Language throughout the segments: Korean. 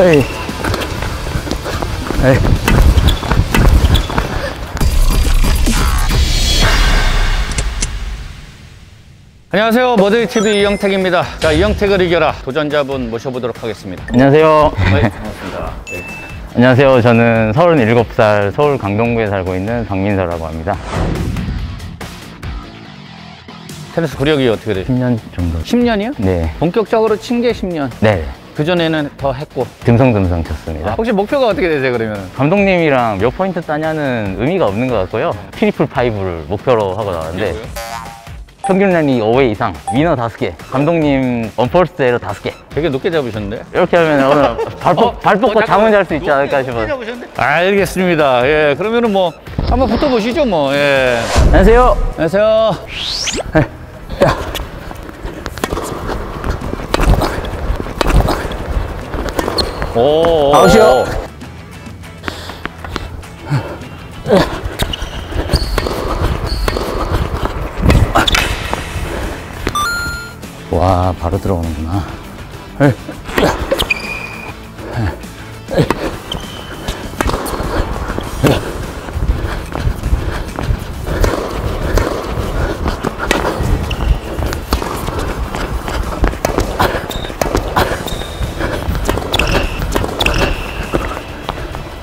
에이. 에이. 안녕하세요. 머드TV 이영택입니다. 자, 이영택을 이겨라. 도전자분 모셔보도록 하겠습니다. 안녕하세요. 네, 반갑습니다. 네. 안녕하세요. 저는 37살 서울 강동구에 살고 있는 박민서라고 합니다. 테니스 구력이 어떻게 되죠? 10년 정도. 10년이요? 네. 본격적으로 친 게 10년. 네. 그전에는 더 했고. 듬성듬성 쳤습니다. 혹시 목표가 어떻게 되세요, 그러면? 감독님이랑 몇 포인트 따냐는 의미가 없는 것 같고요. triple five를 목표로 하고 나왔는데 평균 란이 5회 이상, winner 5개, 감독님 unforced error 5개. 되게 높게 잡으셨는데? 이렇게 하면 오늘 발, 뽑, 어? 발 뽑고 어, 잠은 잘 수 있지 않을까 싶어요. 잡으셨는데? 알겠습니다. 예, 그러면은 뭐, 한번 붙어보시죠, 뭐. 예. 안녕하세요. 안녕하세요. 오. 아웃이요. 와, 바로 들어오는구나.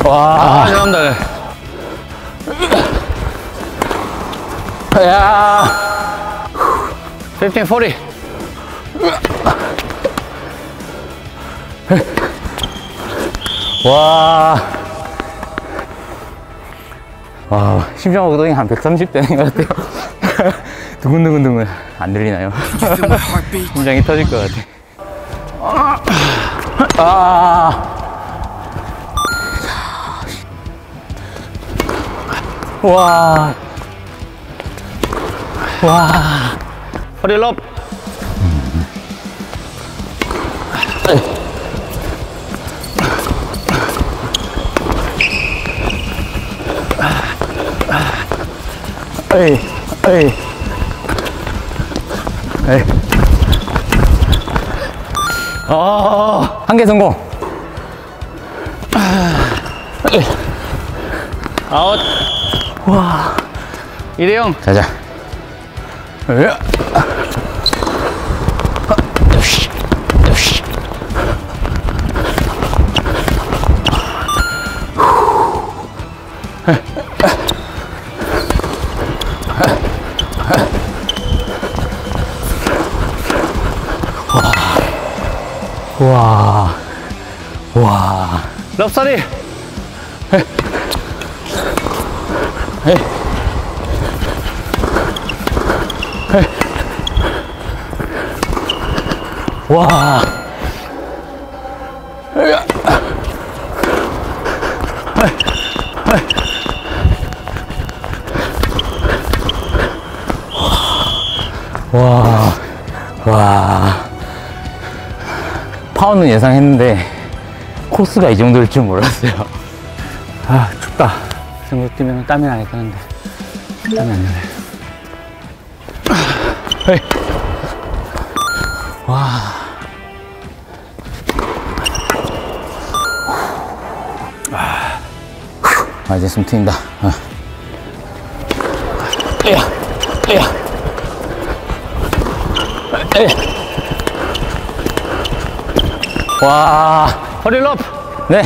아, 죄송합니다. 야, 15, 40. 와. 와, 심장 오동이 한 130 되는 것 같아요. 두근두근두근. 안 들리나요? 심장이 터질 것 같아. 아. 와. 와. 허리 럽. 에이, 에이. 에이. 아, 한 개 성공. 아웃. 와. 1대 0. 가자. 으. 와. 와. 럽 와. 와. 와. 파워는 예상했는데 코스가 이 정도일 줄 몰랐어요. 아, 정도 뛰면 땀이 나겠다 는데. 땀이 안 나네. 헤이. 아, 이제 숨 트인다. 어. 에야, 에야. 에. 와, 허리 럽. 네.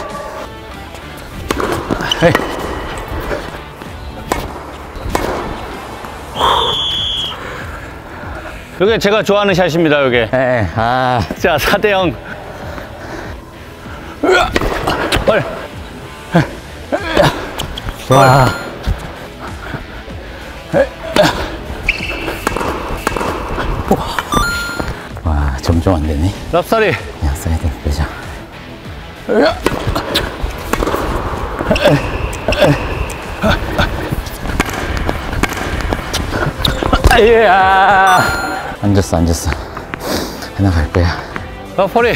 에이. 이게 제가 좋아하는 샷입니다, 이게. 에, 아, 자, 4대 0. 헐. 와. 와, 점점 안 되네. 럽사리. 그냥 사이드 빼자. 이야. 앉았어, 앉았어. 하나 갈 거야. 럽허리.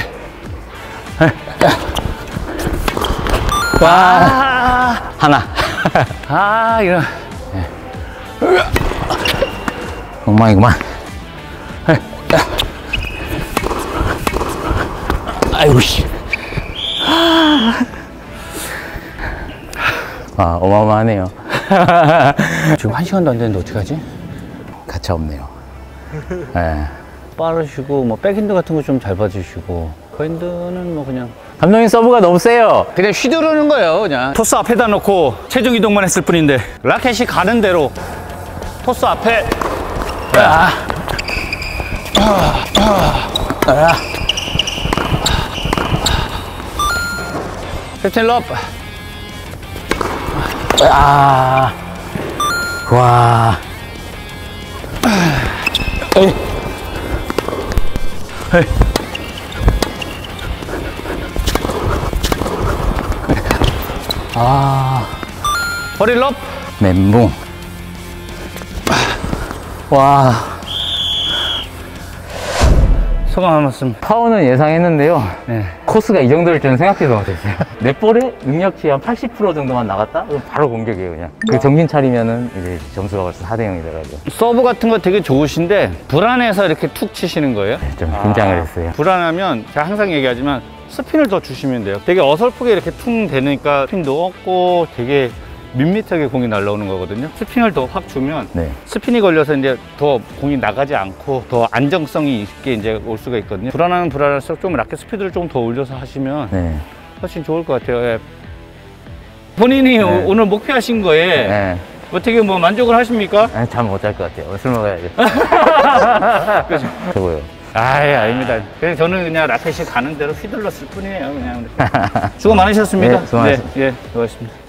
와. 하나. 아, 이런. 엉망이구만. 아이고, 씨. 아, 어마어마하네요. 지금 한 시간도 안 됐는데 어떡하지? 가차 없네요. 네. 빠르시고 뭐 백핸드 같은 거 좀 잘 봐주시고 포핸드는 뭐 그냥 감독님 서브가 너무 세요. 그냥 휘두르는 거예요 그냥 토스 앞에다 놓고 체중 이동만 했을 뿐인데 라켓이 가는 대로 토스 앞에 아. 캡틴 럽 아. 와. 에이. 에이. 아. 허리 럽 멘붕. 와. 소감 한 말씀 파워는 예상했는데요. 네. 코스가 이 정도일 줄은 생각지도 못했어요. 내 볼에 능력치 한 80% 정도만 나갔다? 그럼 바로 공격이에요, 그냥. 그 정신 차리면은 이제 점수가 벌써 4대 0이더라고요. 서브 같은 거 되게 좋으신데 불안해서 이렇게 툭 치시는 거예요? 좀 긴장을 했어요. 불안하면 제가 항상 얘기하지만 스핀을 더 주시면 돼요. 되게 어설프게 이렇게 퉁 되니까 스핀도 없고 되게 밋밋하게 공이 날라오는 거거든요. 스핀을 더 확 주면 네. 스핀이 걸려서 이제 더 공이 나가지 않고 더 안정성이 있게 이제 올 수가 있거든요. 불안하면 불안할수록 좀 라켓 스피드를 좀 더 올려서 하시면 네. 훨씬 좋을 것 같아요. 예. 본인이 네. 오- 오늘 목표하신 거에 네. 어떻게 뭐 만족을 하십니까? 잠 못 잘 것 같아요. 술 먹어야죠. 그죠? 저거요. 아이, 아닙니다. 그냥 저는 그냥 라켓이 가는 대로 휘둘렀을 뿐이에요. 그냥. 수고 많으셨습니다. 네, 수고 많으셨습니다. 네, 예, 수고하셨습니다.